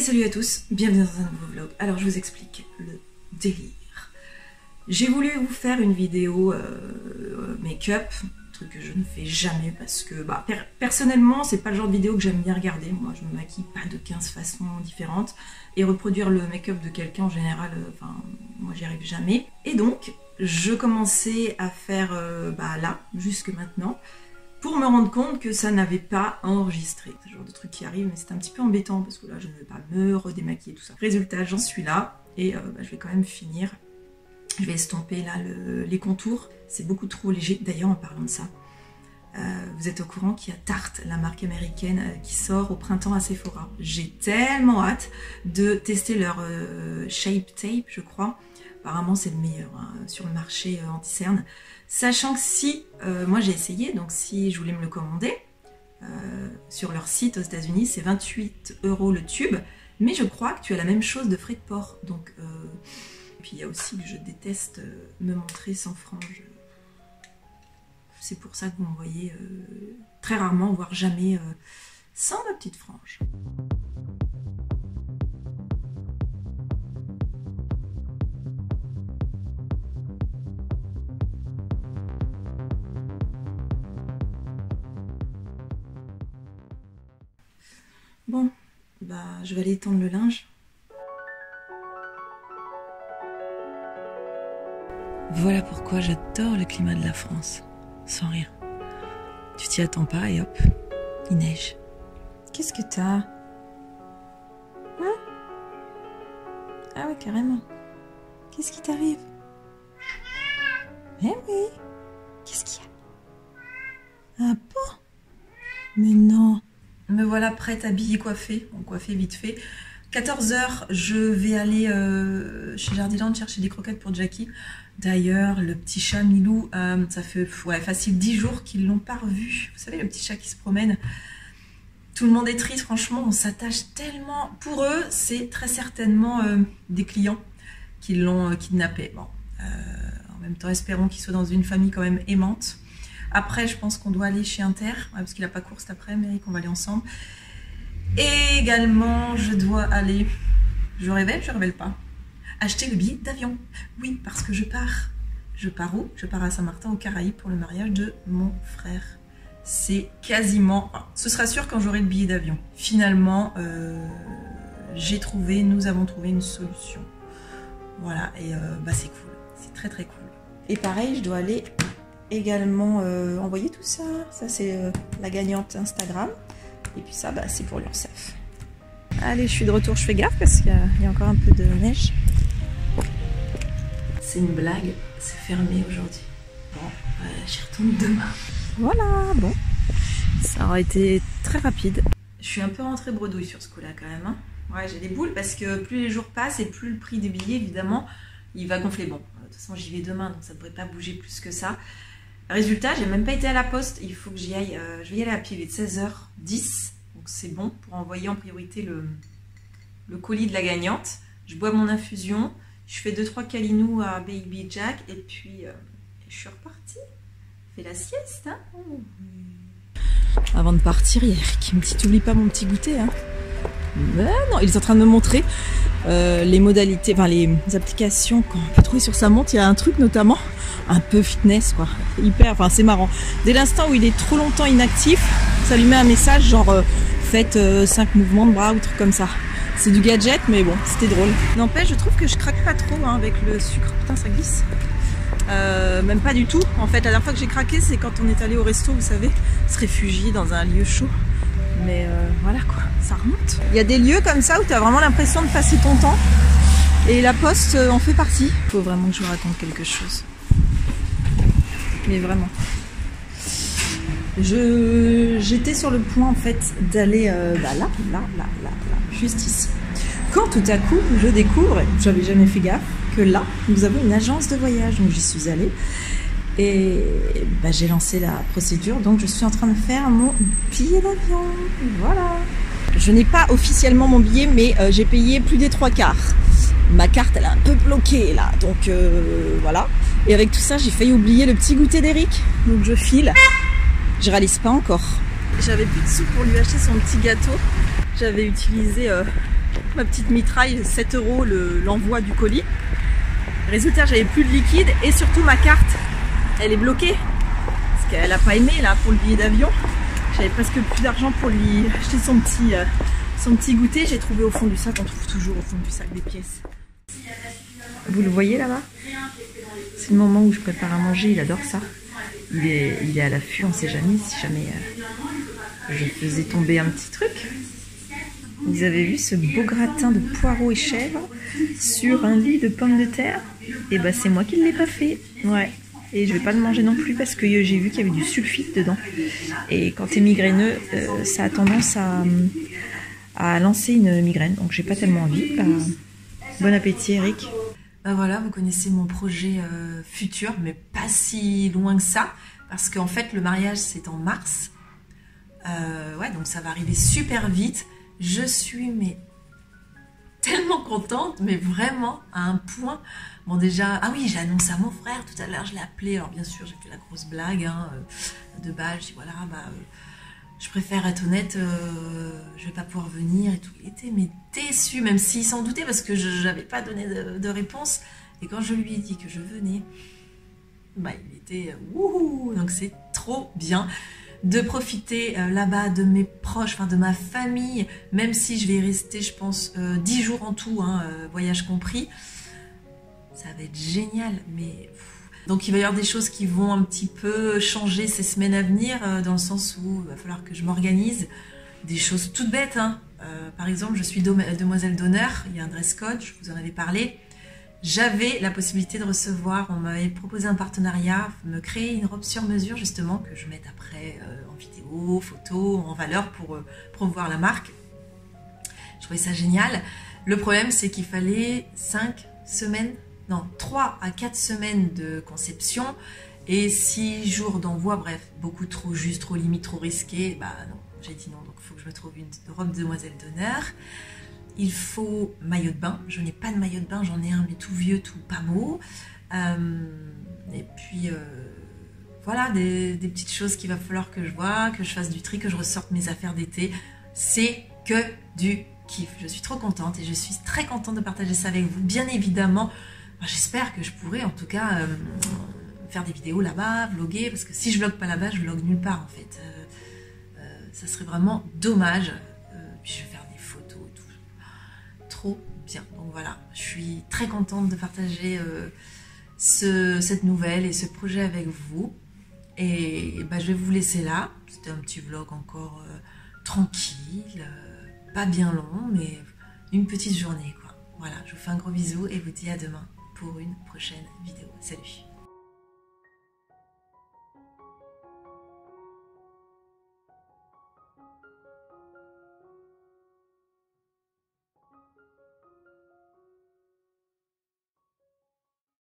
Salut à tous, bienvenue dans un nouveau vlog. Alors je vous explique le délire. J'ai voulu vous faire une vidéo euh, make-up, truc que je ne fais jamais parce que bah, personnellement c'est pas le genre de vidéo que j'aime bien regarder. Moi je me maquille pas de 15 façons différentes et reproduire le make-up de quelqu'un en général, euh, enfin moi j'y arrive jamais. Et donc je commençais à faire euh, bah, là, jusque maintenant, pour me rendre compte que ça n'avait pas enregistré. C'est le genre de truc qui arrive, mais c'est un petit peu embêtant parce que là, je ne vais pas me redémaquiller, tout ça. Résultat, j'en suis là et euh, bah, je vais quand même finir. Je vais estomper là les contours. C'est beaucoup trop léger. D'ailleurs, en parlant de ça, vous êtes au courant qu'il y a Tarte, la marque américaine, euh, qui sort au printemps à Sephora. J'ai tellement hâte de tester leur Shape Tape, je crois. Apparemment, c'est le meilleur hein, sur le marché anti-cerne. Sachant que si, euh, moi j'ai essayé, donc si je voulais me le commander, euh, sur leur site aux États-Unis, c'est 28 euros le tube, mais je crois que tu as la même chose de frais de port. Donc, euh, et puis il y a aussi que je déteste me montrer sans frange. C'est pour ça que vous me voyez très rarement, voire jamais, sans ma petite frange. Bon, bah je vais aller étendre le linge. Voilà pourquoi j'adore le climat de la France. Sans rire. Tu t'y attends pas et hop, il neige. Qu'est-ce que t'as? Hein? Ah ouais, carrément. Qu'est-ce qui t'arrive? Eh oui Qu'est-ce qu'il y a? Ah bon Mais non me voilà prête, habillée, coiffée. Bon, coiffée vite fait. 14h, je vais aller euh, chez Jardiland chercher des croquettes pour Jackie. D'ailleurs, le petit chat Milou, euh, ça fait facile 10 jours qu'ils l'ont pas revu. Vous savez, le petit chat qui se promène. Tout le monde est triste, franchement, on s'attache tellement. Pour eux, c'est très certainement euh, des clients qui l'ont kidnappé. Bon, en même temps, espérons qu'il soit dans une famille quand même aimante. Après, je pense qu'on doit aller chez Inter, parce qu'il n'a pas cours cet après-midi, qu'on va aller ensemble. Et également, je dois aller, je révèle, je révèle pas, acheter le billet d'avion. Oui, parce que je pars. Je pars où? Je pars à Saint-Martin, au Caraïbes, pour le mariage de mon frère. C'est quasiment... ce sera sûr quand j'aurai le billet d'avion. Finalement, euh, j'ai trouvé, nous avons trouvé une solution. Voilà, et euh, bah c'est cool. C'est très très cool. Et pareil, je dois aller également euh, envoyer tout ça. Ça, c'est la gagnante Instagram. Et puis ça, bah, c'est pour l'URSSAF. Allez, je suis de retour, je fais gaffe parce qu'il y, a encore un peu de neige. C'est une blague, c'est fermé aujourd'hui. Bon, j'y retourne demain. Voilà, bon. Ça aurait été très rapide. Je suis un peu rentrée bredouille sur ce coup-là quand même. Hein. Ouais, j'ai des boules parce que plus les jours passent et plus le prix des billets, évidemment, il va gonfler. Bon, de toute façon, j'y vais demain, donc ça ne devrait pas bouger plus que ça. Résultat, j'ai même pas été à la poste. Il faut que j'y aille. Euh, je vais y aller à pied. Il est 16h10. Donc c'est bon pour envoyer en priorité le, colis de la gagnante. Je bois mon infusion. Je fais 2-3 calinous à Baby Jack. Et puis, euh, je suis repartie. Fais la sieste. Hein Avant de partir, il y a qui me dit T'oublies pas mon petit goûter. Hein ben non, il est en train de me montrer euh, les modalités, enfin les applications qu'on peut trouver sur sa montre. Il y a un truc notamment un peu fitness quoi. Hyper, enfin c'est marrant. Dès l'instant où il est trop longtemps inactif, ça lui met un message genre euh, faites 5 euh, mouvements de bras ou truc comme ça. C'est du gadget mais bon, c'était drôle. N'empêche, je trouve que je craque pas trop hein, avec le sucre. Putain, ça glisse. Même pas du tout. En fait, la dernière fois que j'ai craqué, c'est quand on est allé au resto, vous savez, se réfugier dans un lieu chaud. Mais voilà quoi, ça remonte. Il y a des lieux comme ça où tu as vraiment l'impression de passer ton temps. Et la poste en fait partie. Il faut vraiment que je vous raconte quelque chose mais vraiment. J'étais sur le point en fait d'aller euh, bah, là, là, là, là, là, juste ici. Quand tout à coup je découvre, j'avais jamais fait gaffe, que là nous avons une agence de voyage, donc j'y suis allée et bah, j'ai lancé la procédure, donc je suis en train de faire mon billet d'avion. Voilà. Je n'ai pas officiellement mon billet, mais euh, j'ai payé plus des trois quarts. Ma carte, elle est un peu bloquée là, donc euh, voilà. Et avec tout ça, j'ai failli oublier le petit goûter d'Eric. Donc je file. Je réalise pas encore. J'avais plus de sous pour lui acheter son petit gâteau. J'avais utilisé euh, ma petite mitraille, 7 euros l'envoi du colis. Résultat, j'avais plus de liquide et surtout ma carte, elle est bloquée. Parce qu'elle a pas aimé là pour le billet d'avion. J'avais presque plus d'argent pour lui acheter son petit, euh, goûter. J'ai trouvé au fond du sac, on trouve toujours au fond du sac des pièces. Vous le voyez là-bas? C'est le moment où je prépare à manger, il adore ça. Il est, il est à l'affût, on sait jamais si jamais euh, je faisais tomber un petit truc. Vous avez vu ce beau gratin de poireaux et chèvres sur un lit de pommes de terre? Et eh ben c'est moi qui ne l'ai pas fait. Ouais. Et je vais pas le manger non plus parce que j'ai vu qu'il y avait du sulfite dedans. Et quand tu es migraineux, euh, ça a tendance à, à, lancer une migraine. Donc j'ai pas tellement envie. Bah, bon appétit Eric. Ben voilà, vous connaissez mon projet euh, futur, mais pas si loin que ça. Parce qu'en fait, le mariage, c'est en mars. Euh, ouais, donc ça va arriver super vite. Je suis mais tellement contente, mais vraiment à un point. Bon déjà, ah oui, j'ai annoncé à mon frère tout à l'heure, je l'ai appelé. Alors bien sûr, j'ai fait la grosse blague hein, euh, de base. Je dis voilà, bah, euh, je préfère être honnête, euh, je vais pas pouvoir venir et tout. Il était mais déçu, même s'il s'en doutait parce que je n'avais pas donné de, réponse. Et quand je lui ai dit que je venais, bah il était wouhou, donc c'est trop bien de profiter euh, là-bas de mes proches, enfin de ma famille, même si je vais y rester, je pense, euh, dix 10 jours en tout, hein, euh, voyage compris. Ça va être génial, mais... Donc il va y avoir des choses qui vont un petit peu changer ces semaines à venir, dans le sens où il va falloir que je m'organise. Des choses toutes bêtes, hein. par exemple, je suis demoiselle d'honneur, il y a un dress code, je vous en avais parlé j'avais la possibilité de recevoir, on m'avait proposé un partenariat, me créer une robe sur mesure justement que je mette après euh, en vidéo, photo, en valeur pour euh, promouvoir la marque. Je trouvais ça génial. Le problème c'est qu'il fallait 5 semaines, non 3 à 4 semaines de conception et 6 jours d'envoi, bref, beaucoup trop juste, trop limite, trop risqué. Bah non, j'ai dit non, donc il faut que je me trouve une robe demoiselle d'honneur. Il faut maillot de bain. Je n'ai pas de maillot de bain, j'en ai un, mais tout vieux, tout pas beau. Euh, et puis, euh, voilà, des, petites choses qu'il va falloir que je vois, que je fasse du tri, que je ressorte mes affaires d'été. C'est que du kiff. Je suis trop contente et je suis très contente de partager ça avec vous. Bien évidemment, j'espère que je pourrai en tout cas euh, faire des vidéos là-bas, vlogger, parce que si je vlog pas là-bas, je vlog nulle part en fait. ça serait vraiment dommage. Bien. Donc voilà, je suis très contente de partager euh, cette nouvelle et ce projet avec vous. Et bah, je vais vous laisser là. C'était un petit vlog encore euh, tranquille, euh, pas bien long, mais une petite journée quoi. Voilà, je vous fais un gros bisou et vous dis à demain pour une prochaine vidéo. Salut